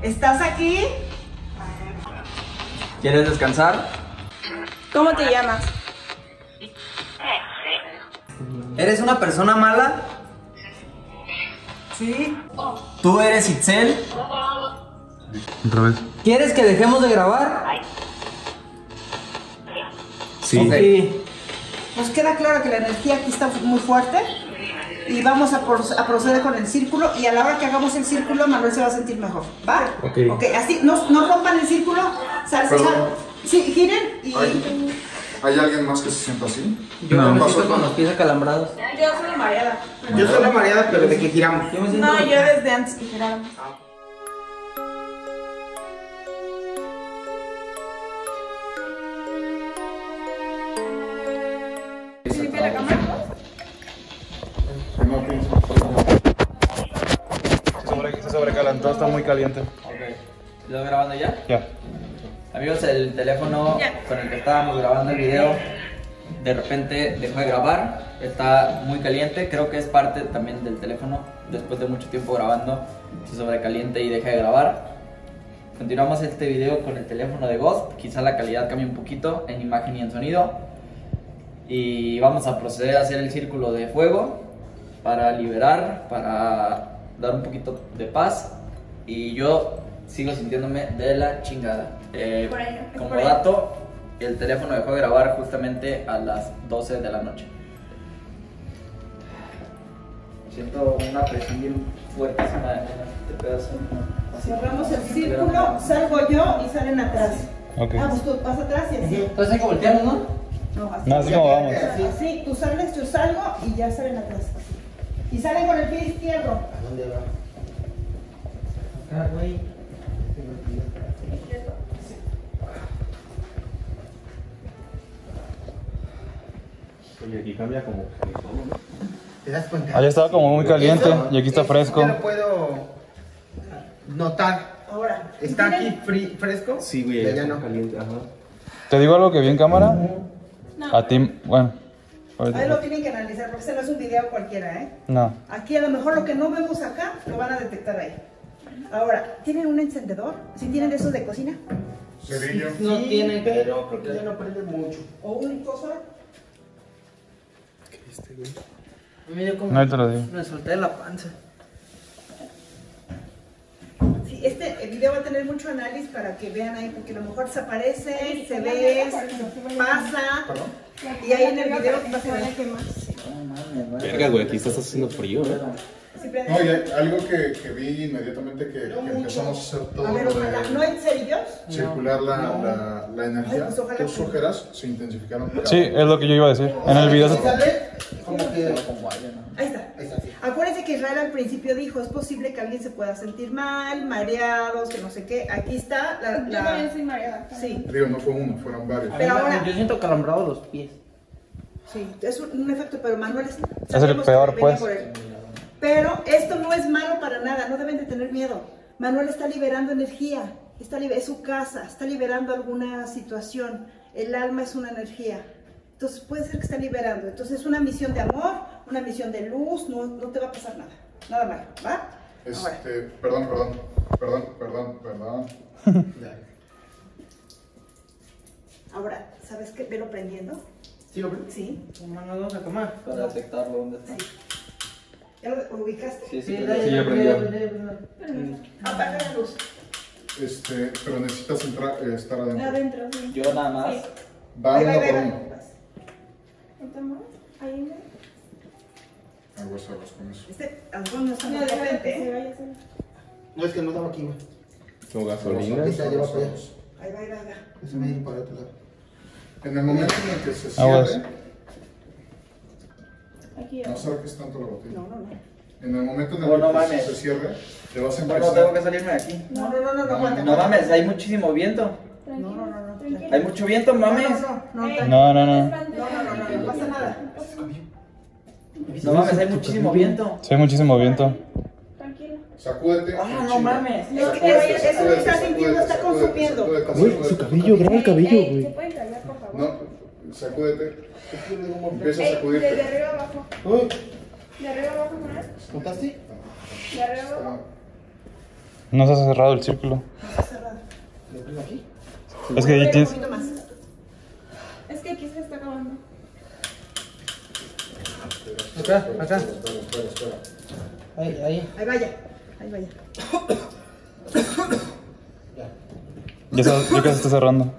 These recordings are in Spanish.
A ver. ¿Estás aquí? ¿Quieres descansar? ¿Cómo te llamas? ¿Eres una persona mala? Sí. ¿Tú eres Itzel? Otra vez. ¿Quieres que dejemos de grabar? Sí. Ok. Nos queda claro que la energía aquí está muy fuerte. Y vamos a, pro- a proceder con el círculo. Y a la hora que hagamos el círculo, Manuel se va a sentir mejor. ¿Va? Ok. Ok, así, no, no rompan el círculo. Sal, Perdón. sal. Sí, giren y. ¿Hay, ¿Hay alguien más que se sienta así? Yo No. me siento con los pies acalambrados. Yo soy mareada. Yo soy la mareada, pero de que giramos. Yo me siento... No, yo desde antes que giráramos. ¿Sí limpia la cámara? No, pienso, por favor. Se, sobre, se sobrecalentó, está muy caliente. Ok. ¿Lo grabando ya? Ya. Amigos, el teléfono con el que estábamos grabando el video de repente dejó de grabar, está muy caliente, creo que es parte también del teléfono, después de mucho tiempo grabando, se sobrecalienta y deja de grabar. Continuamos este video con el teléfono de Ghost, quizá la calidad cambie un poquito en imagen y en sonido. Y vamos a proceder a hacer el círculo de fuego para liberar, para dar un poquito de paz. Y yo sigo sintiéndome de la chingada. Eh, Por ahí, es como por ahí. dato, el teléfono dejó de grabar justamente a las 12 de la noche. Siento una presión bien fuertísima en este pedazo. Cerramos el círculo, salgo yo y salen atrás. Ok. Vamos, tú vas atrás y así. Entonces hay que voltearnos, ¿no? No, así. No, así como vamos. Así, tú sales, yo salgo y ya salen atrás. Y salen con el pie izquierdo. ¿A dónde va? Acá, güey. Oye, aquí cambia como. ¿Te das cuenta? Allá estaba como muy caliente Eso- y aquí está fresco. Yo lo puedo notar. Ahora. ¿Está ¿tienen- aquí fri- fresco? Sí, güey, ya no. caliente, ajá. ¿Te digo algo que vi en cámara? No. A ti, bueno. Ahí lo tienen que analizar porque este no es un video cualquiera, ¿eh? No. Aquí a lo mejor lo que no vemos acá lo van a detectar ahí. Ahora, ¿tienen un encendedor? ¿Sí tienen de esos de cocina? Cerillo. No Sí, tiene. pero creo que ya no prende mucho. ¿O un coso? Me dio como. No, ahorita lo digo. Me solté la panza. Sí, este video va a tener mucho análisis para que vean ahí, porque a lo mejor desaparece, se ve, pasa, y ahí en el video va a. No mames, güey. Verga, güey, aquí estás haciendo frío, ¿eh? No, y hay algo que, que vi inmediatamente que, que empezamos a hacer todo A ver, ojalá, de ¿no cerillos? circular la, la, la energía, Ay, pues tus que- ojeras se intensificaron. Sí, es lo que yo iba a decir. En el video que... ¿no? Ahí está. Ahí está, sí. Acuérdense que Israel al principio dijo, es posible que alguien se pueda sentir mal, mareados, que no sé qué. Aquí está la... Yo la- también soy mareada. Sí, Digo, no fue uno, fueron varios. Pero ahora- Yo siento calambrado los pies. sí, es un, un efecto, pero Manuel es... el sabemos que peor, pues. Pero esto no es malo para nada, no deben de tener miedo. Manuel está liberando energía, está es su casa, está liberando alguna situación. El alma es una energía. Entonces puede ser que está liberando. Entonces es una misión de amor, una misión de luz, no, no te va a pasar nada. Nada malo, ¿va? Ahora. Este, perdón, perdón, perdón, perdón, perdón. Ahora, ¿sabes qué? Velo prendiendo. ¿Sí lo prende? Sí. Mano, vamos a tomar. Para detectarlo dónde está. ¿Ya lo lo ubicaste? Sí, sí, Sí, ya prendió. Apaga la luz. Este, pero necesitas entrar, eh, estar adentro. Adentro, sí. Yo nada más. Sí. Va Ahí. Aguas, aguas con eso. Este algodón no está No, muy potente. solo. No, es que no daba aquí, güey. Como gasolina. Ahí va, ahí va, ahí va. Eso me ir para el otro lado. En el momento en el que se cierre, Aquí. no sabe qué es tanto la botella. No, no, no. En el momento en Oh, el no que mames. se cierre, te vas a empezar. tengo que salirme de aquí. No, no, no, no, no. No mames, hay muchísimo viento. Tranquilo. No, no, no, no. Tranquilo. Hay mucho viento, mames. No, no, no, Eh, no, No, no, no. no, no, no, no, no pasa nada. No mames, hay muchísimo viento. Sí, hay muchísimo viento. Tranquilo. Sacúdete. Ah, no mames. No, Sacúdete, eso- eso sacúdete, está sintiendo, está consumiendo. sacúdete. su cabello, graba el cabello, Ey, güey. ¿Se pueden callar, por favor? No, sacúdete. Empieza a sacudirte. desde arriba abajo. Uy, De arriba abajo, ¿no? ¿contaste? De arriba abajo. No se ha cerrado el círculo. No está cerrado. ¿Lo aquí? Es que ahí tienes. Es que aquí se está acabando. Acá, acá. Espera, espera, espera. Ahí, ahí. Ahí vaya. Ahí vaya. Ya se, ya casi está cerrando.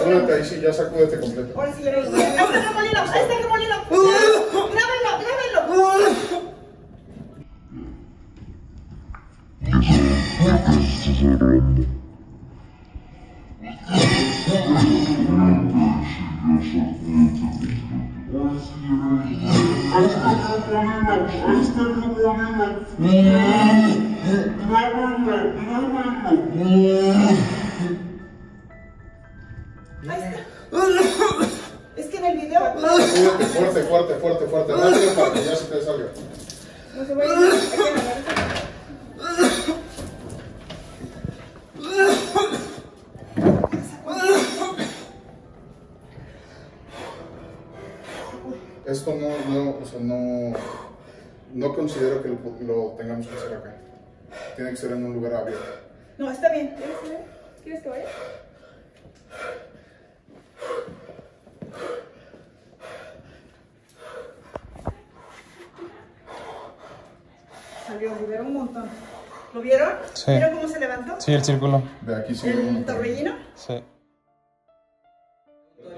Sacúdete ahí sí, ya sacúdete completo. Ahora sí. Ahí está el remolino. Ahí está el remolino. Grábenlo, grábenlo. Ahí está. Es que en el video. Fuerte, fuerte, fuerte, fuerte. Rápido para que ya se te salga. No se vaya. Hay que agarrar esa- Esto no, no, o sea, no, no considero que lo, lo tengamos que hacer acá. Tiene que ser en un lugar abierto. No, está bien. ¿Quieres que vaya? Salió, liberó un montón. ¿Lo vieron? Sí. ¿Vieron cómo se levantó? Sí, el círculo. De aquí sí. ¿El torbellino? Sí.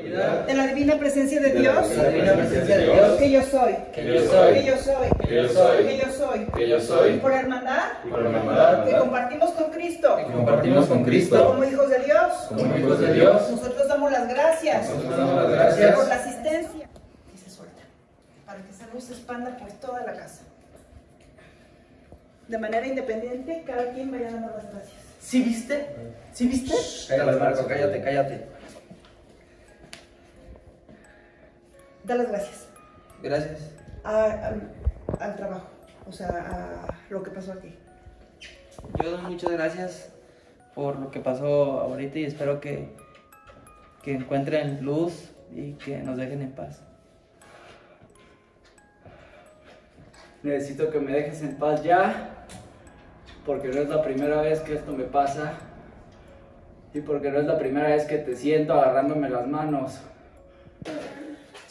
De la divina presencia de Dios. La divina presencia de Dios. Que yo soy. Que yo soy. Que yo soy. Que yo soy. Que yo soy. Que yo soy. Por hermandad. Por la hermandad. Que compartimos con Cristo. Que compartimos con Cristo. Como hijos de Dios. Como hijos de Dios. Nosotros damos las gracias. Nosotros damos las gracias. Por la asistencia. Y se suelta. Para que esa luz se expanda por toda la casa. De manera independiente, cada quien vaya dando las gracias. ¿Sí viste? ¿Sí viste? Cállate, Marco, cállate, cállate. Da las gracias. Gracias. a- al, al trabajo. O sea, a lo que pasó aquí. Yo doy muchas gracias por lo que pasó ahorita y espero que, que encuentren luz y que nos dejen en paz. Necesito que me dejes en paz ya, porque no es la primera vez que esto me pasa y porque no es la primera vez que te siento agarrándome las manos.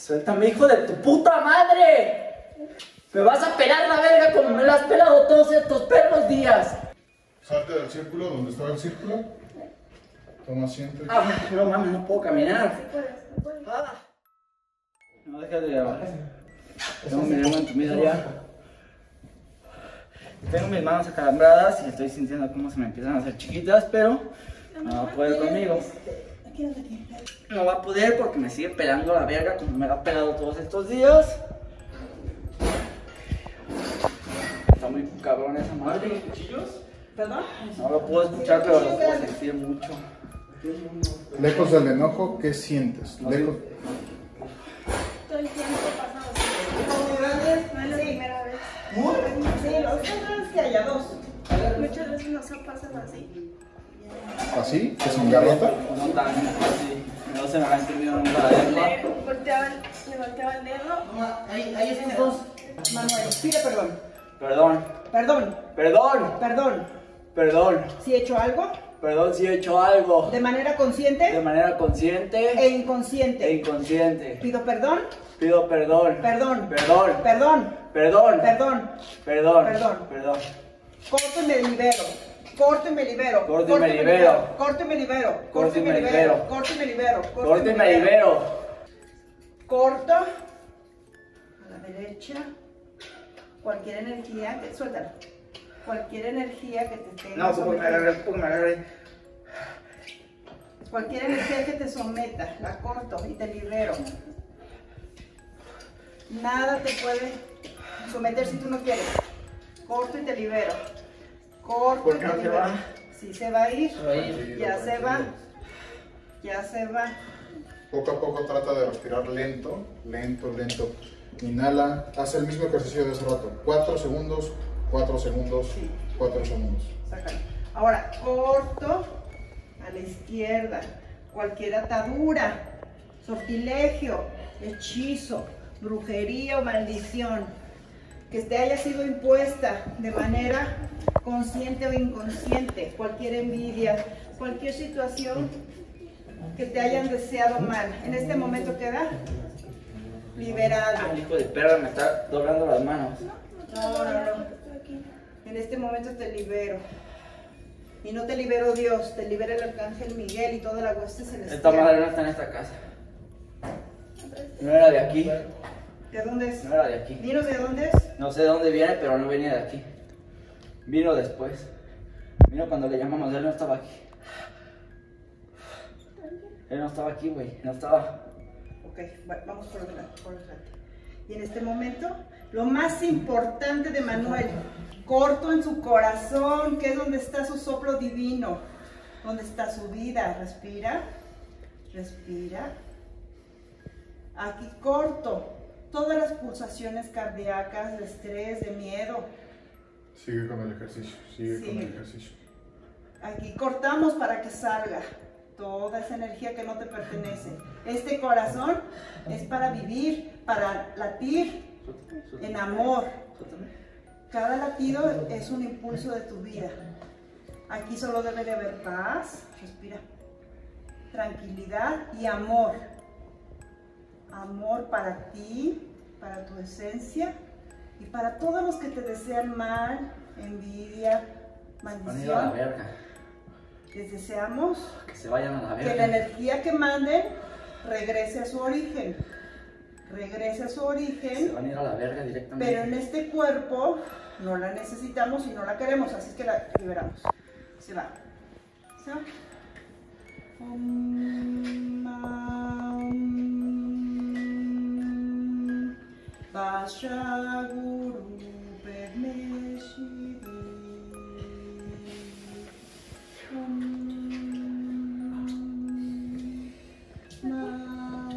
Suéltame, hijo de tu puta madre. Me vas a pelar la verga como me la has pelado todos estos perros días. Salte del círculo, donde estaba el círculo. Toma asiento. Ah, no mames, no puedo caminar. Sí puedes, puedes. No dejes de grabar. Tengo mi entumida ya. Tengo mis manos acalambradas y estoy sintiendo cómo se me empiezan a hacer chiquitas, pero no va a poder conmigo. No va a poder porque me sigue pelando la verga como me la ha pelado todos estos días. Está muy cabrón esa madre. ¿Perdón? No lo puedo escuchar, pero lo puedo sentir mucho. Lejos del enojo, ¿qué sientes? Lejos. Todo el tiempo pasado. No es la primera vez. Sí, los otros que haya dos. Muchas veces nos pasan así. ¿Así? ¿Que se engarrota? No tan así. No se me va a entendido nunca la lengua. Le volteaba, el- le volteaba el dedo. Ahí, ahí están dos. Manuel, pide perdón. Perdón, Perdón, perdón, perdón. perdón, Si he hecho algo perdón si he hecho algo de manera de consciente manera consciente e e inconsciente. inconsciente. Pido perdón, Pido perdón, perdón, perdón, perdón, perdón, perdón. perdón, Perdón. perdón. Corto y me libero. Corto y me libero. Corto y me libero. Corto y me libero. Corto y me libero. Corto y me libero. Corto y me libero. Corto. A la derecha. Cualquier energía que. Suéltalo. Cualquier energía que te tenga. No, porque me agarré, porque me agarré. Cualquier energía que te someta, la corto y te libero. Nada te puede someter si tú no quieres. Corto y te libero. Corto ¿Por y qué te no se va? Sí se va a ir. va a ir. Ya se va. Ya se va. Poco a poco trata de respirar lento, lento, lento. Inhala, haz el mismo ejercicio de hace rato. Cuatro segundos, cuatro segundos, cuatro segundos. Sácalo. Ahora, corto a la izquierda. Cualquier atadura, sortilegio, hechizo, brujería o maldición que te haya sido impuesta de manera consciente o inconsciente, cualquier envidia, cualquier situación que te hayan deseado mal. En este momento queda liberado. El hijo de perra me está doblando las manos. No, no, no. En este momento te libero. Y no te libero Dios, te libera el arcángel Miguel y toda la hueste celestial. Esta madre no está en esta casa. No era de aquí. ¿De dónde es? No era de aquí. Dinos de dónde es. No sé de dónde viene, pero no venía de aquí. Vino después. Vino cuando le llamamos, él no estaba aquí. Él no estaba aquí, güey. No estaba. Ok, va- vamos por delante, por delante. Y en este momento, lo más importante de Manuel, corto en su corazón, que es donde está su soplo divino, donde está su vida. Respira, respira. Aquí corto todas las pulsaciones cardíacas, de estrés, de miedo. Sigue con el ejercicio, sigue con el ejercicio. Aquí cortamos para que salga toda esa energía que no te pertenece. Este corazón es para vivir, para latir en amor. Cada latido es un impulso de tu vida. Aquí solo debe de haber paz, respira, tranquilidad y amor. Amor para ti, para tu esencia y para todos los que te desean mal, envidia, Van a la maldición. verga. Les deseamos Que se vayan a la que la verga. energía que manden regrese a su origen. Regrese a su Se origen, van a ir a la verga directamente. pero en este cuerpo no la necesitamos y no la queremos, así que la liberamos. Se va. Se va. Om, Vasha Guru Padmeshri. Om, Nam,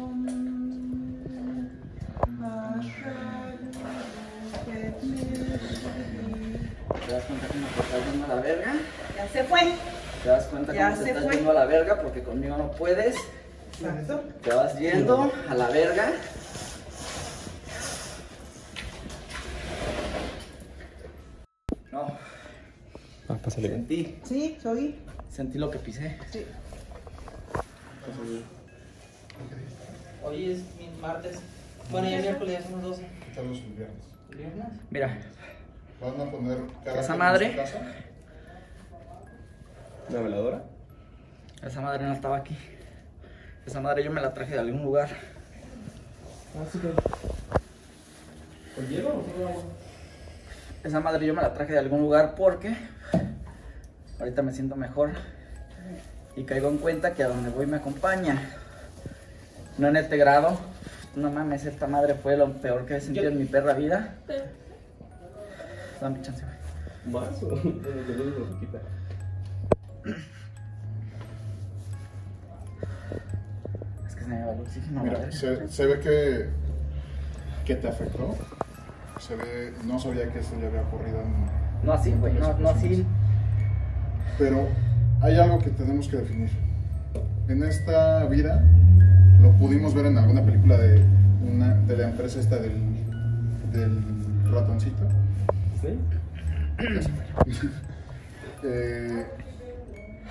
Vasha Guru Padmeshri. ¿Te das cuenta cómo te estás yendo a la verga? Ya se fue. ¿Te das cuenta cómo te estás fue. yendo a la verga? Porque conmigo no puedes. Exacto. Te vas yendo a la verga. Pásale. sentí. Sí, soy. Sentí lo que pisé. Sí. Hoy es mi martes. Bueno, ya miércoles ya somos 12. ¿Qué tal los viernes? ¿Viernes? Mira, ¿Van a poner Esa en madre. casa? ¿Una veladora? esa madre no estaba aquí. Esa madre yo me la traje de algún lugar. ¿Con hielo o? Esa madre yo me la traje de algún lugar porque ahorita me siento mejor y caigo en cuenta que a donde voy me acompaña. No en este grado. No mames, esta madre fue lo peor que he sentido en mi perra vida. Dame chance, güey. ¿Más o? Es que se me va el oxígeno. Mira, se, se ve que, que te afectó. Se ve, no sabía que esto ya había ocurrido en, No así, güey, no, no así. Pero hay algo que tenemos que definir. En esta vida lo pudimos ver en alguna película de, una, de la empresa esta del, del ratoncito. ¿Sí? Eh,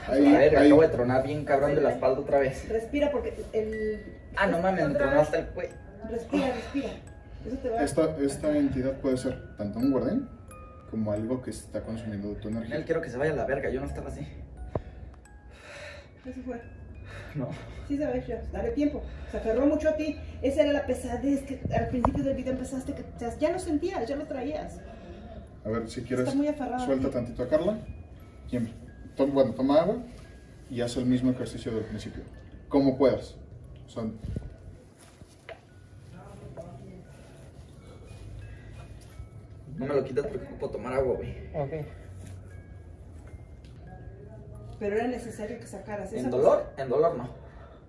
A hay- ver, hay- acabo de tronar bien cabrón de la espalda otra vez. Respira porque el. Ah, no mames, me tronó hasta el cuello. Respira, respira. Eso te va esta, esta entidad puede ser tanto un guardián como algo que está consumiendo tu Él energía. quiero que se vaya a la verga, yo no estaba así. Eso fue. No. Sí, sabes, ya. Dale tiempo. Se aferró mucho a ti. Esa era la pesadez que al principio del video empezaste que ya- ya lo sentías, ya lo traías. A ver, si quieres, Está muy aferrado a suelta ti. tantito a Carla. Siempre. Toma, bueno, toma agua y haz el mismo ejercicio del principio. Como puedas. O sea, No me lo quitas porque ocupo tomar agua, güey. Ok. Pero era necesario que sacaras esa ¿En dolor? En dolor no.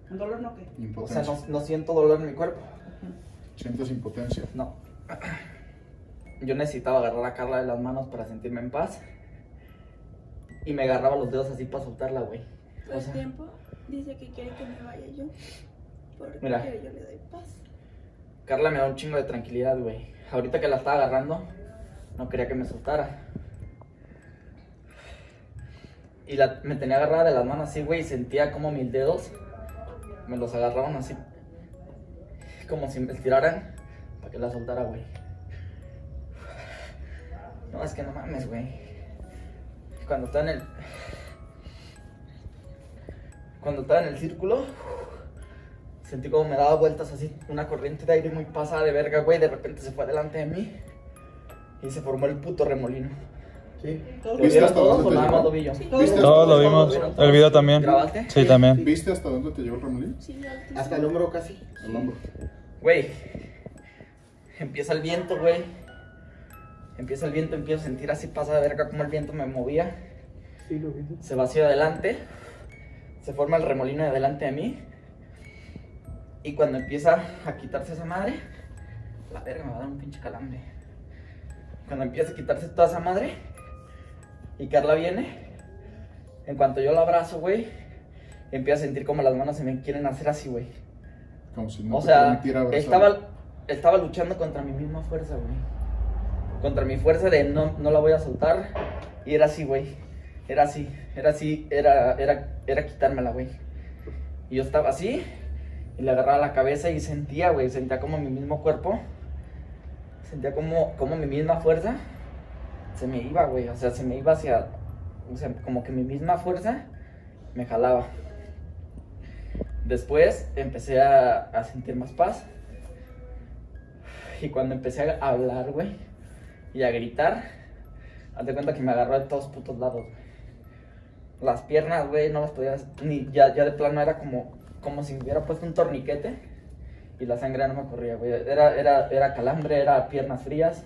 En dolor no, ¿qué? O sea, impotencia. no, no siento dolor en mi cuerpo. Sientes impotencia. No. Yo necesitaba agarrar a Carla de las manos para sentirme en paz. Y me agarraba los dedos así para soltarla, güey. Todo O el sea, tiempo dice que quiere que me vaya yo. Porque Mira. yo le doy paz. Carla me da un chingo de tranquilidad, güey. Ahorita que la estaba agarrando, no quería que me soltara. Y me tenía agarrada de las manos así, güey, y sentía como mis dedos me los agarraban así, como si me estiraran para que la soltara, güey. No, es que no mames, güey. Cuando estaba en el. Cuando estaba en el círculo, sentí como me daba vueltas así, una corriente de aire muy pasada de verga, güey. De repente se fue delante de mí y se formó el puto remolino. ¿Sí? ¿Lo ¿Viste hasta todos dónde o te nada más llegó? lo vi yo? ¿Viste Todos lo vimos. El video también. ¿Grabaste? Sí, también. ¿Viste hasta dónde te llegó el remolino? Sí, altísimo. Hasta el hombro casi. Al hombro. Güey, empieza el viento, güey. Empieza el viento, empiezo a sentir así pasa de verga como el viento me movía. Sí, lo vi. Se vació adelante. Se forma el remolino de delante de mí. Y cuando empieza a quitarse esa madre, la verga me va a dar un pinche calambre. Cuando empieza a quitarse toda esa madre y Carla viene, en cuanto yo la abrazo, güey, empiezo a sentir como las manos se me quieren hacer así, güey. Como si no O te sea, estaba, estaba luchando contra mi misma fuerza, güey. Contra mi fuerza de no, no la voy a soltar. Y era así, güey. Era así, era así, era, era, era quitármela, güey. Y yo estaba así, y le agarraba la cabeza y sentía, güey, sentía como mi mismo cuerpo, sentía como, como mi misma fuerza se me iba, güey. O sea, se me iba hacia, o sea, como que mi misma fuerza me jalaba. Después empecé a, a sentir más paz. Y cuando empecé a hablar, güey, y a gritar, haz de cuenta que me agarró de todos putos lados. Las piernas, güey, no las podía, ni, ya, ya de plano era como, como si me hubiera puesto un torniquete y la sangre no me corría, güey. Era, era, era calambre, era piernas frías,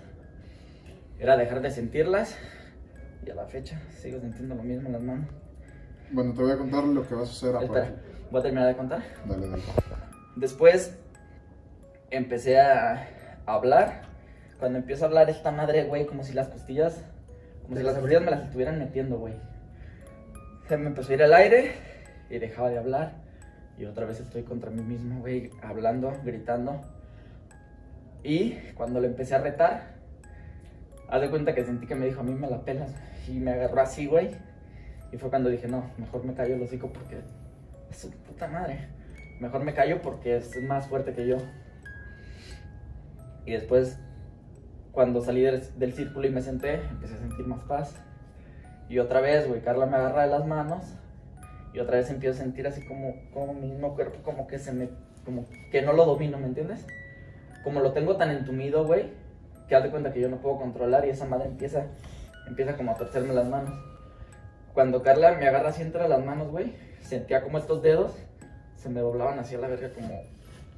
era dejar de sentirlas y a la fecha sigo sintiendo lo mismo en las manos. Bueno, te voy a contar lo que vas a hacer Espera, aparte. voy a terminar de contar. Dale, dale. Después empecé a a hablar. Cuando empiezo a hablar esta madre, güey, como si las costillas, como si las costillas me las estuvieran metiendo, güey. Se me empezó a ir el aire y dejaba de hablar. Y otra vez estoy contra mí mismo, güey, hablando, gritando. Y cuando le empecé a retar, haz de cuenta que sentí que me dijo, a mí me la pelas. Y me agarró así, güey. Y fue cuando dije, no, mejor me callo el hocico porque es su puta madre. Mejor me callo porque es más fuerte que yo. Y después, cuando salí del, del círculo y me senté, empecé a sentir más paz. Y otra vez, güey, Carla me agarra de las manos. Y otra vez empiezo a sentir así como, como mi mismo cuerpo, como que se me, como que no lo domino, ¿me entiendes? Como lo tengo tan entumido, güey, que haz cuenta que yo no puedo controlar y esa madre empieza, empieza como a torcerme las manos. Cuando Carla me agarra así entre las manos, güey, sentía como estos dedos se me doblaban hacia la verga como,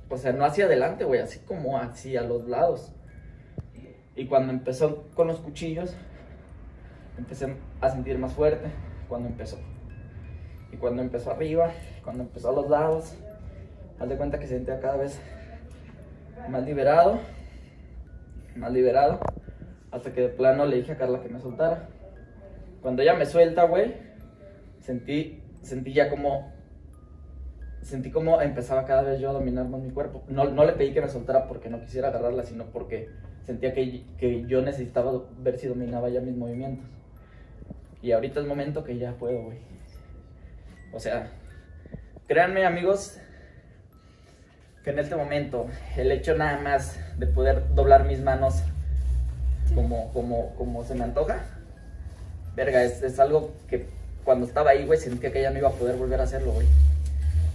o sea, no hacia adelante, güey, así como hacia los lados. Y cuando empezó con los cuchillos, empecé a sentir más fuerte cuando empezó. Y cuando empezó arriba, cuando empezó a los lados, haz de cuenta que se sentía cada vez más liberado, más liberado, hasta que de plano le dije a Carla que me soltara. Cuando ella me suelta, güey, sentí, sentí ya como, sentí como empezaba cada vez yo a dominar más mi cuerpo. No, no le pedí que me soltara porque no quisiera agarrarla, sino porque sentía que, que yo necesitaba ver si dominaba ya mis movimientos. Y ahorita es momento que ya puedo, güey. O sea, créanme amigos, que en este momento el hecho nada más de poder doblar mis manos como, como, como se me antoja, verga, es, algo que cuando estaba ahí, güey, sentía que ya no iba a poder volver a hacerlo, güey.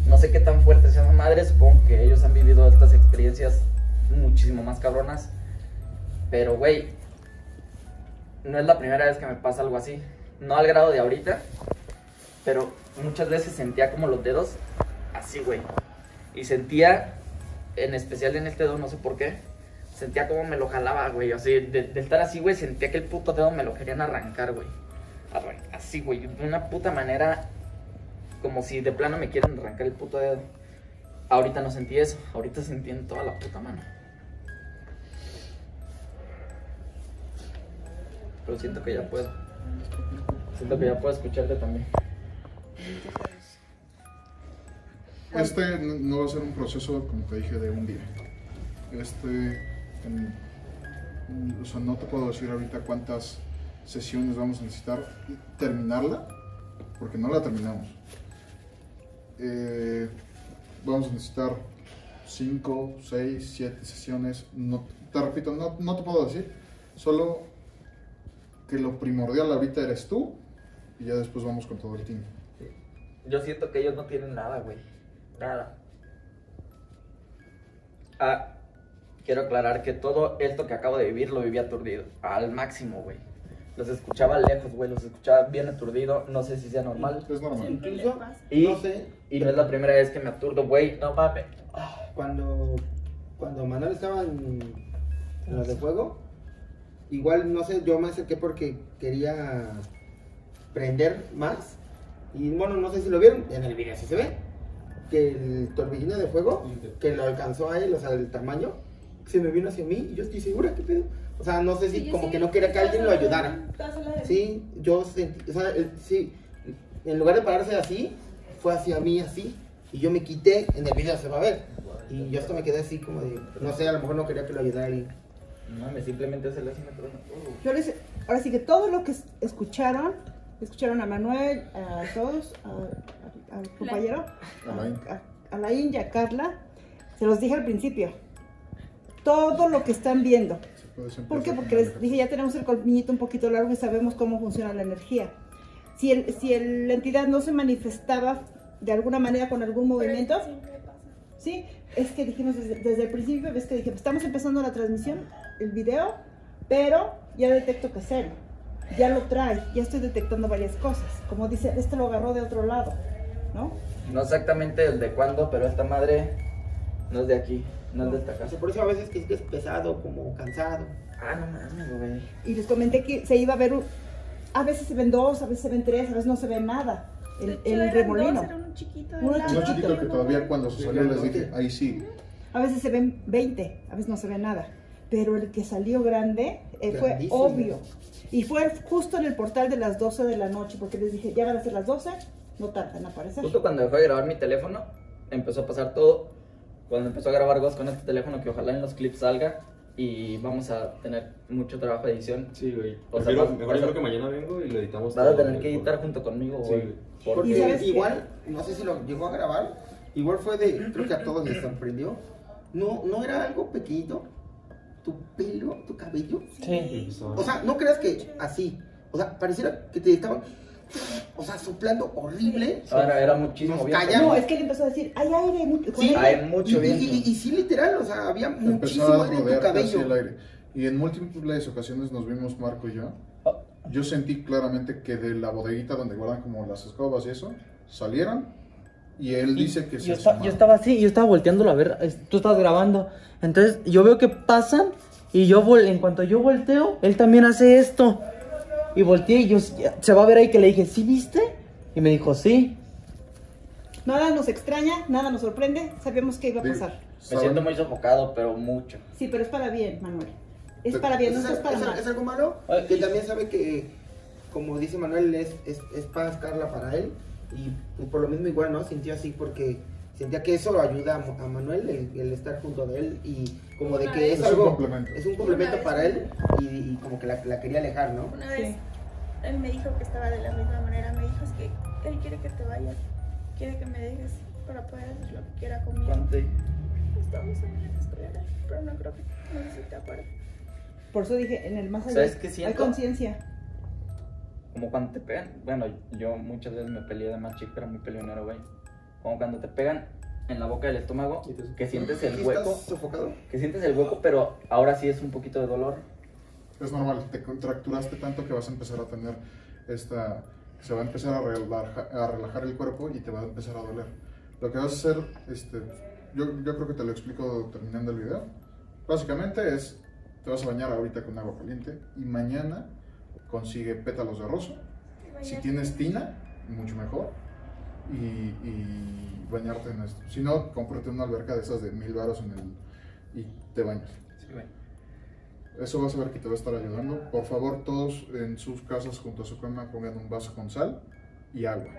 No sé qué tan fuerte sea esa madre, supongo que ellos han vivido estas experiencias muchísimo más cabronas. Pero, güey, no es la primera vez que me pasa algo así. No al grado de ahorita, pero muchas veces sentía como los dedos así, güey. Y sentía, en especial en este dedo, no sé por qué, sentía como me lo jalaba, güey. Así, de, de estar así, güey, sentía que el puto dedo me lo querían arrancar, güey. Así, güey, de una puta manera, como si de plano me quieren arrancar el puto dedo. Ahorita no sentí eso, ahorita sentí en toda la puta mano. Pero siento que ya puedo. Siento que ya puedo escucharte también. Este no va a ser un proceso, como te dije, de un día. Este, O sea, no te puedo decir ahorita cuántas sesiones vamos a necesitar terminarla, porque no la terminamos. Eh, vamos a necesitar 5, 6, 7 sesiones. Te repito, no, no te puedo decir. Solo que lo primordial ahorita eres tú y ya después vamos con todo el team. Yo siento que ellos no tienen nada, güey. Nada. Ah, quiero aclarar que todo esto que acabo de vivir lo viví aturdido. Al máximo, güey. Los escuchaba lejos, güey. Los escuchaba bien aturdido. No sé si sea normal. Es normal. Incluso, Y, No sé. y no es la primera vez que me aturdo, güey. No mames. Cuando, cuando Manuel estaba en, en las de fuego, igual no sé, yo me acerqué porque quería prender más. Y bueno, no sé si lo vieron, en el video sí se ve. Que el torbellino de fuego, que lo alcanzó a él, o sea, el tamaño, se me vino hacia mí y yo estoy segura, ¿qué pedo? O sea, no sé si Sí, como sí, que no quería que alguien lo ayudara. Sí, yo sentí, o sea, el- sí, en lugar de pararse así, fue hacia mí así, y yo me quité, en el video se va a ver, y yo hasta me quedé así como de, no sé, a lo mejor no quería que lo ayudara y... No mames, simplemente se le hace una trona. Yo les, ahora sí que todo lo que es- escucharon, escucharon a Manuel, a todos, a- a- al compañero, A a, a Laín y a Carla, se los dije al principio. Todo lo que están viendo. ¿Por qué? Porque les dije, ya tenemos el colmillito un poquito largo y sabemos cómo funciona la energía. Si, el, si el- la entidad no se manifestaba de alguna manera con algún movimiento. Sí, es que dijimos desde, desde el principio, ves que dije, estamos empezando la transmisión, el video, pero ya detecto que es él, ya lo trae, ya estoy detectando varias cosas. Como dice, este lo agarró de otro lado, ¿no? No exactamente el de cuándo, pero esta madre no es de aquí. No es de esta O casa. sea, por eso a veces que es pesado, como cansado. Ah, no mames, güey. Y les comenté que se iba a ver, un- a veces se ven dos, a veces se ven tres, a veces no se ve nada, el, el eran remolino. dos, era uno chiquito de lado, Uno chiquito que todavía cuando se salió les dije, ahí sí. A veces se ven 20, a veces no se ve nada. Pero el que salió grande eh, fue obvio. Y fue justo en el portal de las 12 de la noche, porque les dije, ya van a ser las 12, no tardan en aparecer. Justo cuando dejó de grabar mi teléfono, empezó a pasar todo. Cuando empezó a grabar Ghost con este teléfono, que ojalá en los clips salga. Y vamos a tener mucho trabajo de edición. Sí, güey. O sea, mejor vas yo a- creo que mañana vengo y lo editamos Vas a tener güey, que editar por- junto conmigo, Sí, güey. güey. Porque- ¿Y Porque sabes qué? igual, no sé si lo llegó a grabar, igual fue de, creo que a todos les sorprendió. No, no era algo pequeñito, tu pelo, tu cabello. Sí. O sea, no creas que así, o sea, pareciera que te estaban, o sea, soplando horrible. Ahora era muchísimo Nos viento. callamos. No, es que él empezó a decir, hay aire. mucho- Sí, Hay mucho y, y- viento. y- y sí, literal, o sea, había muchísimo a aire en tu cabello. el aire. Y en múltiples ocasiones nos vimos Marco y yo. Oh. Yo sentí claramente que de la bodeguita donde guardan como las escobas y eso, salieron. Y él dice que se yo, asomaron. yo estaba así, yo estaba volteándolo a ver, tú estás grabando. Entonces yo veo que pasan y yo vol en cuanto yo volteo, él también hace esto. Y volteé y yo se va a ver ahí que le dije, ¿sí viste? Y me dijo, sí. Nada nos extraña, nada nos sorprende, sabíamos que iba a pasar. Me siento muy sofocado, pero mucho. Sí, pero es para bien, Manuel. Es Te- para bien, no ¿Es, es para es- mal. es algo malo? Que también sabe que, como dice Manuel, es, es, es paz Carla para él. Y, por lo mismo igual, ¿no? Sintió así porque sentía que eso ayuda a, a Manuel, el, el estar junto de él. Y como de que es, Es un algo... complemento. Es un complemento para él y, y como que la, la quería alejar, ¿no? Una vez él me dijo que estaba de la misma manera. Me dijo es que él quiere que te vayas, quiere que me dejes para poder hacer lo que quiera conmigo. ¿Cuánto? Estamos en la escuela, pero no creo que no sé si te acuerdas. Por eso dije, en el más allá ¿Sabes qué hay conciencia. Como cuando te pegan. Bueno, yo muchas veces me peleé de más chico, era muy peleonero, güey. Como cuando te pegan en la boca del estómago, que sientes el ¿Sí hueco. ¿Estás sofocado? Que sientes el hueco, pero ahora sí es un poquito de dolor. Es normal, te contracturaste tanto que vas a empezar a tener esta... Se va a empezar a relajar, a relajar el cuerpo y te va a empezar a doler. Lo que vas a hacer, este, yo, yo creo que te lo explico terminando el video. Básicamente es, te vas a bañar ahorita con agua caliente y mañana consigue pétalos de rosa. Si tienes tina, mucho mejor. Y, y bañarte en esto. Si no, cómprate una alberca de esas de mil baros en el, y te bañas. Sí. Eso vas a ver que te va a estar ayudando. Por favor, todos en sus casas junto a su cama pongan un vaso con sal y agua.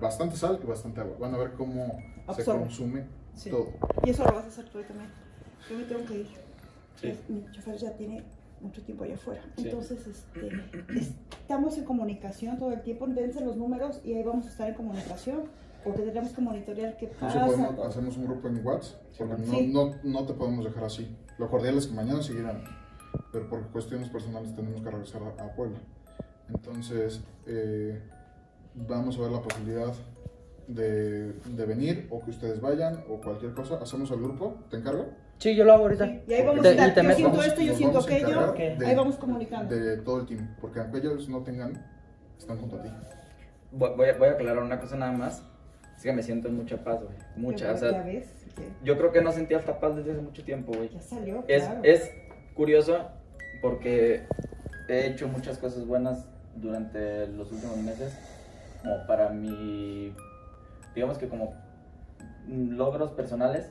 Bastante sal y bastante agua. Van a ver cómo se Absorbe. consume Sí. todo. Y eso lo vas a hacer tú también. Yo me tengo que ir. Sí. Mi chofer ya tiene mucho tiempo allá afuera. Sí. Entonces, este, estamos en comunicación todo el tiempo, dense los números y ahí vamos a estar en comunicación, porque tenemos que monitorear qué pasa. podemos, hacemos un grupo en WhatsApp, porque no, Sí. no, no te podemos dejar así. Lo cordial es que mañana seguirán, pero por cuestiones personales tenemos que regresar a, a Puebla. Entonces, eh, vamos a ver la posibilidad de, de venir o que ustedes vayan o cualquier cosa. Hacemos el grupo, ¿te encargo? Sí, yo lo hago ahorita. Sí, y ahí vamos Te- a estar, y te yo meto. siento Vamos- esto, yo siento aquello, de- ahí vamos comunicando. De todo el team, porque aunque ellos no tengan, están junto a ti. Voy, voy a, voy a aclarar una cosa nada más. Es que me siento en mucha paz, güey. Mucha. Ya- O sea, ya ves, yo creo que no sentía esta paz desde hace mucho tiempo, güey. ya salió, Es, claro. es curioso porque he hecho muchas cosas buenas durante los últimos meses, como para mi, digamos que como mm, logros personales,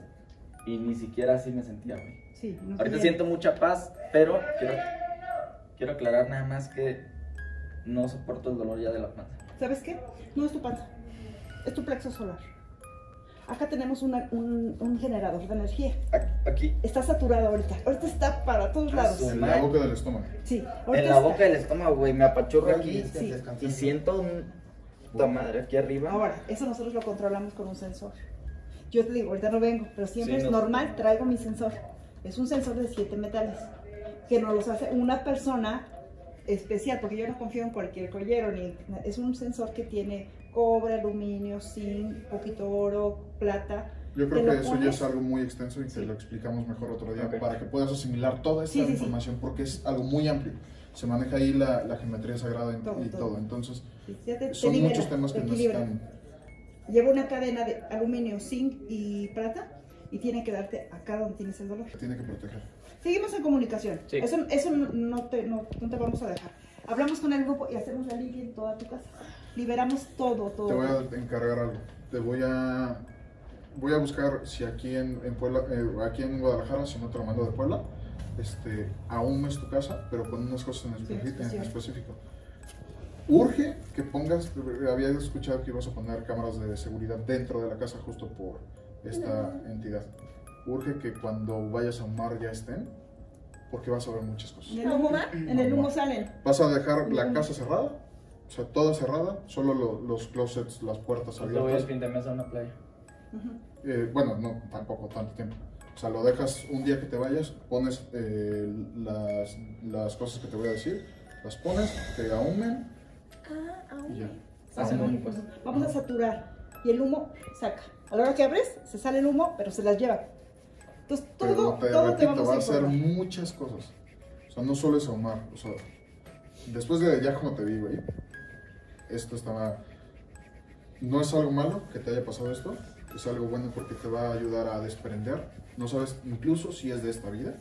y ni siquiera así me sentía, güey. Sí, no Ahorita siento mucha paz, pero quiero, quiero aclarar nada más que no soporto el dolor ya de la panza. ¿Sabes qué? No es tu panza, es tu plexo solar. Acá tenemos una- un, un generador de energía. Aquí- Está saturado ahorita. Ahorita está para todos lados. su En la boca del estómago. Sí, en la está. boca del estómago, güey, me apachurra aquí Sí. y siento un... Puta madre, aquí arriba. Ahora, eso nosotros lo controlamos con un sensor. Yo te digo, ahorita no vengo, pero siempre Sí, es no. normal, traigo mi sensor. Es un sensor de siete metales, que nos los hace una persona especial, porque yo no confío en cualquier collero, ni es un sensor que tiene cobre, aluminio, zinc, poquito oro, plata. Yo creo Te lo que eso ya pones- es algo muy extenso y Sí. te lo explicamos mejor otro día Ok. para que puedas asimilar toda esta Sí, sí, sí. información porque es algo muy amplio. Se maneja ahí la, la geometría sagrada y Todo, y todo. todo. Entonces, Ya te- te son libera, muchos temas te que equilibra. necesitan. Lleva una cadena de aluminio, zinc y plata y tiene que darte acá donde tienes el dolor. Tiene que proteger. Seguimos en comunicación. Sí. Eso, eso no, te, no, no te vamos a dejar. Hablamos con el grupo y hacemos la limpia en toda tu casa. Liberamos todo, todo. Te voy a encargar algo. Te voy a voy a buscar si aquí en, en Puebla, eh, aquí en Guadalajara, si no te lo mando de Puebla, este, aún es tu casa, pero con unas cosas en, Sí, espe- en específico. Urge que pongas, había escuchado que ibas a poner cámaras de seguridad dentro de la casa justo por esta entidad. Urge que cuando vayas a mar ya estén, porque vas a ver muchas cosas. En el humo, en el humo salen. Vas a dejar la casa cerrada, o sea, toda cerrada, solo lo- los closets, las puertas Ahorita voy al abiertas. fin de mes a una playa. Ujú. Eh, bueno, no tampoco tanto tiempo. O sea, lo dejas un día que te vayas, pones eh, las, las cosas que te voy a decir, las pones, te ahumen Ah, aún. Hacen Vamos, a saturar. Y el humo saca. A la hora que abres, se sale el humo, pero se las lleva. Entonces, Pero todo, te todo te repito, vamos va a a hacer informar. muchas cosas. O sea, no solo es ahumar. O sea, después de ya como te vi, güey, esto estaba... No es algo malo que te haya pasado esto, es algo bueno porque te va a ayudar a desprender. No sabes incluso si es de esta vida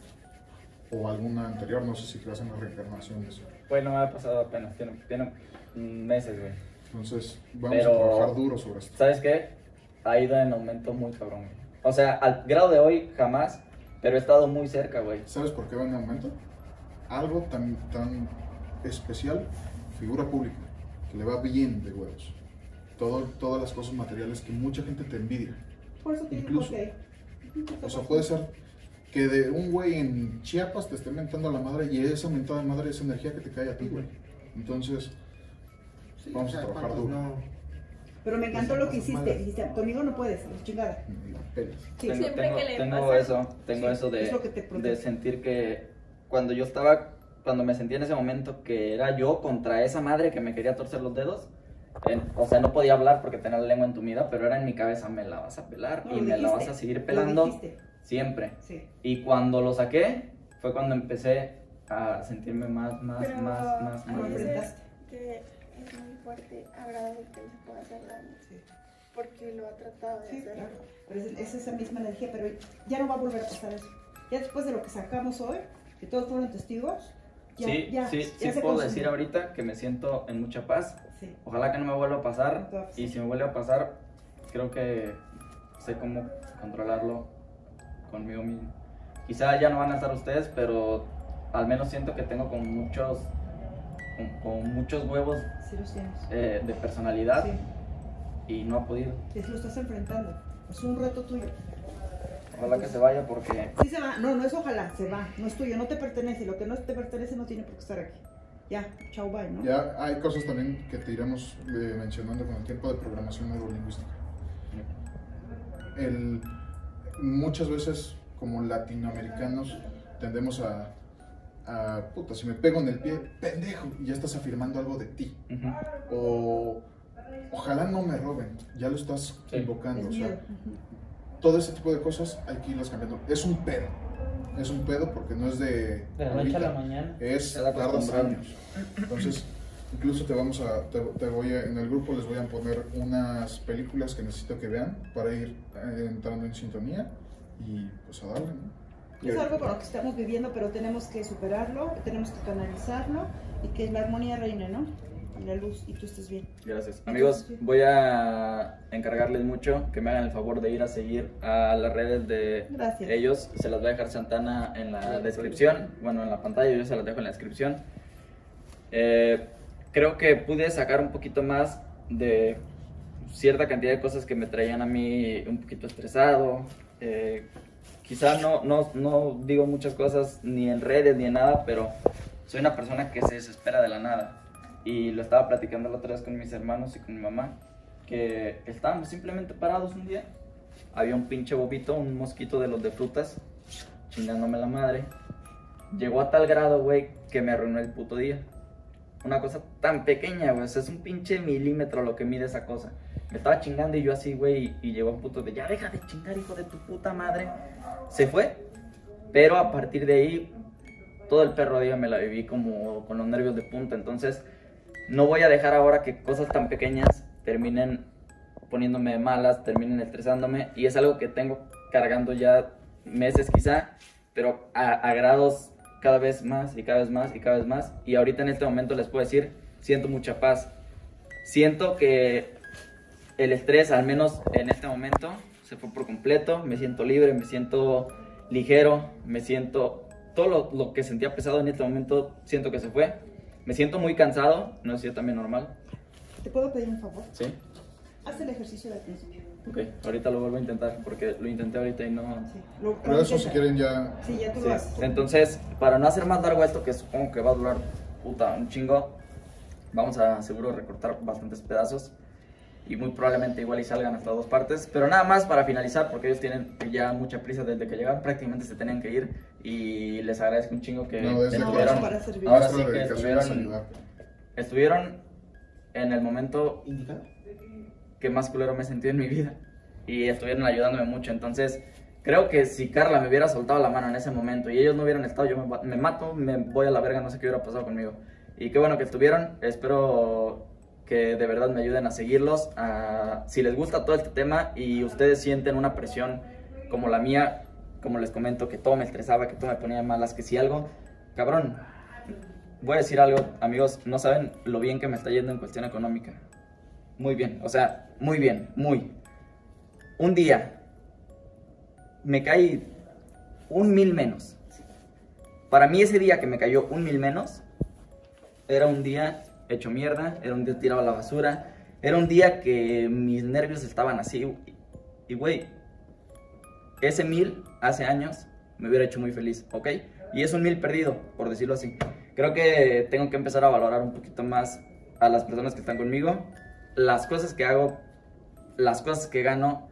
o alguna anterior, no sé si creas en la reencarnación de eso. Bueno, me ha pasado apenas, tiene, tiene meses, güey. Entonces, vamos Pero- a trabajar duro sobre esto. ¿Sabes qué? Ha ido en aumento muy cabrón, güey. O sea, al grado de hoy, jamás, pero he estado muy cerca, güey. ¿Sabes por qué va en aumento? Algo tan, tan especial, figura pública, que le va bien de huevos. Todo, todas las cosas materiales que mucha gente te envidia. Por eso te digo incluso. que- O sea, puede ser que de un güey en Chiapas te esté mentando a la madre y esa mentada de madre es energía que te cae a ti, güey. Entonces, Sí, Vamos o a sea, trabajar ¿cuántos duro. no? Pero me encantó lo que hiciste. Dijiste, conmigo no puedes, chingada. Sí, tengo, Siempre tengo- que le tengo pasa- eso, tengo Sí, eso de, es lo que te protege. de sentir que cuando yo estaba, cuando me sentí en ese momento que era yo contra esa madre que me quería torcer los dedos, en- o sea, no podía hablar porque tenía la lengua entumida, pero era en mi cabeza, me la vas a pelar No, y me la vas dijiste, a seguir pelando dijiste. siempre. Sí. Y cuando lo saqué, fue cuando empecé a sentirme más, más, Pero más, más, a lo más. Es muy fuerte agradar que él se pueda hacer daño. Sí. Porque lo ha tratado de Sí, hacer. claro. Pero es, es esa misma energía, pero ya no va a volver a pasar eso. Ya después de lo que sacamos hoy, que todos fueron testigos, ya, sí, ya, sí, ya sí puedo consumió. decir ahorita que me siento en mucha paz. Sí. Ojalá que no me vuelva a pasar. Entonces, Y si me vuelve a pasar, creo que sé cómo controlarlo conmigo mismo. Quizá ya no van a estar ustedes, pero al menos siento que tengo con muchos, con, con muchos huevos sí los tienes. eh, de personalidad Sí, y no ha podido. es lo estás enfrentando. Es un reto tuyo. Ojalá que se vaya porque Sí se va, no, no es ojalá, se va, no es tuyo, no te pertenece, lo que no te pertenece no tiene por qué estar aquí. Ya, chao, bye, ¿no? Ya hay cosas también que te iremos eh, mencionando con el tiempo de programación neurolingüística. El, muchas veces, como latinoamericanos, tendemos a, a, puta, si me pego en el pie, pendejo, y ya estás afirmando algo de ti. Ujú. O, ojalá no me roben, ya lo estás Sí. invocando. Es o sea, miedo. ujú. todo ese tipo de cosas hay que irlas cambiando. Es un pedo. Es un pedo porque no es de. De la noche a la mañana. Es tardas años. Entonces, incluso te vamos a. Te, te voy a- en el grupo les voy a poner unas películas que necesito que vean para ir eh, entrando en sintonía y pues a darle, ¿no? Es algo con lo que estamos viviendo, pero tenemos que superarlo, tenemos que canalizarlo y que la armonía reine, ¿no? Y la luz, y tú estés bien. Gracias. Amigos, voy a encargarles mucho que me hagan el favor de ir a seguir a las redes de Gracias. ellos. Se las voy a dejar Santana en la descripción. Bueno, en la pantalla yo se las dejo en la descripción. Eh, creo que pude sacar un poquito más de cierta cantidad de cosas que me traían a mí un poquito estresado. Eh, quizá no, no, no digo muchas cosas ni en redes ni en nada, pero soy una persona que se desespera de la nada. Y lo estaba platicando la otra vez con mis hermanos y con mi mamá, que estábamos simplemente parados un día. Había un pinche bobito, un mosquito de los de frutas, chingándome la madre. Llegó a tal grado, güey, que me arruinó el puto día. Una cosa tan pequeña, güey, o sea, es un pinche milímetro lo que mide esa cosa. Me estaba chingando y yo así, güey, y, llegó un puto de, ya deja de chingar, hijo de tu puta madre. Se fue, pero a partir de ahí, todo el perro día me la viví como con los nervios de punta. Entonces, no voy a dejar ahora que cosas tan pequeñas terminen poniéndome malas, terminen estresándome. Y es algo que tengo cargando ya meses quizá, pero a, a grados cada vez más y cada vez más y cada vez más. Y ahorita en este momento les puedo decir, siento mucha paz. Siento que el estrés, al menos en este momento, se fue por completo. Me siento libre, me siento ligero, me siento... Todo lo, lo que sentía pesado en este momento, siento que se fue. Me siento muy cansado, no sé si yo también normal. ¿Te puedo pedir un favor? Sí. Haz el ejercicio del principio. Ok, ahorita lo vuelvo a intentar porque lo intenté ahorita y no... Sí. Lo, Pero eso si quieren ya. Sí, ya tú Sí. lo. Entonces, para no hacer más largo esto, que supongo que va a durar puta un chingo, vamos a seguro recortar bastantes pedazos y muy probablemente igual y salgan hasta dos partes. Pero nada más para finalizar, porque ellos tienen ya mucha prisa desde que llegaron, prácticamente se tenían que ir y les agradezco un chingo que No, No, estuvieron, para servir. ahora sí que estuvieron, estuvieron en el momento ¿Indicado? que más culero me he sentido en mi vida. Y estuvieron ayudándome mucho. Entonces, creo que si Carla me hubiera soltado la mano en ese momento y ellos no hubieran estado, yo me, me mato, me voy a la verga, no sé qué hubiera pasado conmigo. Y qué bueno que estuvieron. Espero que de verdad me ayuden a seguirlos. si les gusta todo este tema y ustedes sienten una presión como la mía, como les comento, que todo me estresaba, que todo me ponía malas, que si algo, cabrón, voy a decir algo, amigos, no saben lo bien que me está yendo en cuestión económica. Muy bien, o sea, muy bien, muy. Un día me caí un mil menos. Para mí ese día que me cayó un mil menos, era un día hecho mierda, era un día tirado a la basura, era un día que mis nervios estaban así. Y güey, ese mil hace años me hubiera hecho muy feliz, ¿ok? Y es un mil perdido, por decirlo así. Creo que tengo que empezar a valorar un poquito más a las personas que están conmigo, las cosas que hago, las cosas que gano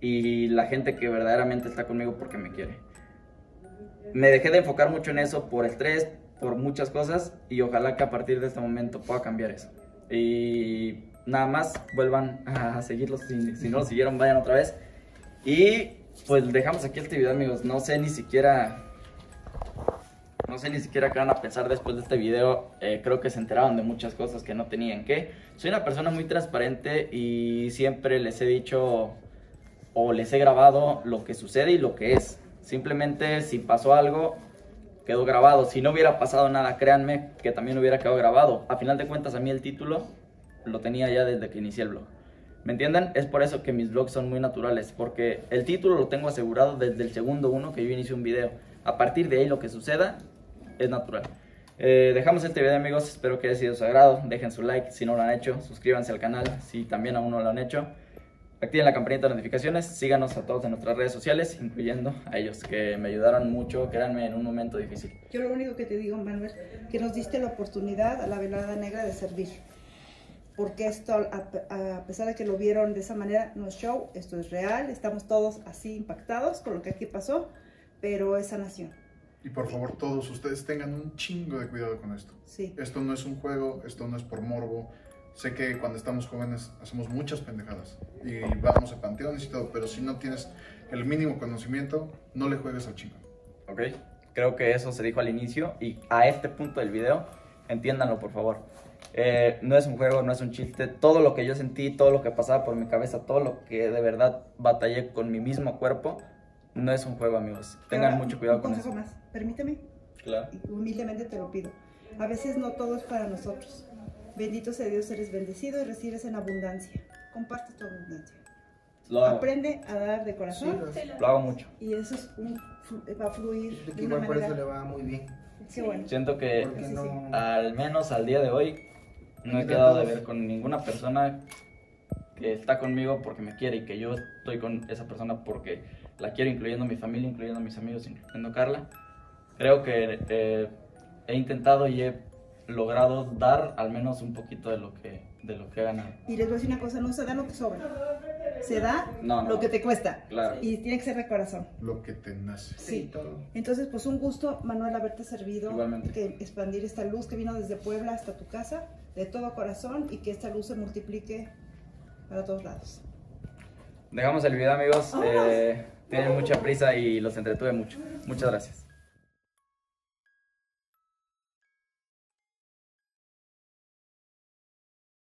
y la gente que verdaderamente está conmigo porque me quiere. Me dejé de enfocar mucho en eso por estrés, por muchas cosas y ojalá que a partir de este momento pueda cambiar eso. Y nada más vuelvan a seguirlos, si, si no lo siguieron vayan otra vez. Y pues dejamos aquí este video amigos, no sé ni siquiera... No sé ni siquiera qué van a pensar después de este video. Eh, creo que se enteraron de muchas cosas que no tenían que. Soy una persona muy transparente y siempre les he dicho o les he grabado lo que sucede y lo que es. Simplemente si pasó algo, quedó grabado. Si no hubiera pasado nada, créanme que también hubiera quedado grabado. A final de cuentas, a mí el título lo tenía ya desde que inicié el blog. ¿Me entienden? Es por eso que mis vlogs son muy naturales, porque el título lo tengo asegurado desde el segundo uno que yo inicio un video. A partir de ahí lo que suceda es natural. Eh, dejamos este video amigos, espero que haya sido de su agrado. Dejen su like si no lo han hecho, suscríbanse al canal si también aún no lo han hecho. Activen la campanita de notificaciones, síganos a todos en nuestras redes sociales, incluyendo a ellos que me ayudaron mucho, créanme, en un momento difícil. Yo lo único que te digo, Manuel, que nos diste la oportunidad a la velada negra de servir. Porque esto, a, a pesar de que lo vieron de esa manera, no es show, esto es real, estamos todos así impactados con lo que aquí pasó, pero es sanación. Y por favor, todos ustedes tengan un chingo de cuidado con esto. Sí. Esto no es un juego, esto no es por morbo. Sé que cuando estamos jóvenes hacemos muchas pendejadas y vamos a panteones y todo, pero si no tienes el mínimo conocimiento, no le juegues al chingo. ¿Ok? Creo que eso se dijo al inicio y a este punto del video, entiéndanlo por favor. Eh, no es un juego, no es un chiste. Todo lo que yo sentí, todo lo que pasaba por mi cabeza, todo lo que de verdad batallé con mi mismo cuerpo, no es un juego, amigos. Tengan Ahora, mucho cuidado un con consejo eso. más, permíteme, Claro. y humildemente te lo pido. A veces no todo es para nosotros. Bendito sea Dios, eres bendecido y recibes en abundancia. Comparte tu abundancia. Lo hago, Aprende a dar de Sí, corazón lo- lo hago mucho. y eso es un, flu- va a fluir que de una igual por eso le va muy bien. Qué bueno. Siento que sí, sí. no. al menos al día de hoy no he quedado de ver con ninguna persona que está conmigo porque me quiere y que yo estoy con esa persona porque la quiero, incluyendo mi familia, incluyendo mis amigos, incluyendo Carla. Creo que eh, he intentado y he logrado dar al menos un poquito de lo que, de lo que he ganado. Y les voy a decir una cosa, no se da lo que sobra. Se da No, no, lo que te cuesta. Claro. Y tiene que ser de corazón. Lo que te nace. Sí. todo. Entonces, pues un gusto, Manuel, haberte servido. Igualmente. Que expandir esta luz que vino desde Puebla hasta tu casa, de todo corazón, y que esta luz se multiplique para todos lados. Dejamos el video, amigos. Eh, tienen mucha prisa y los entretuve mucho. Muchas gracias.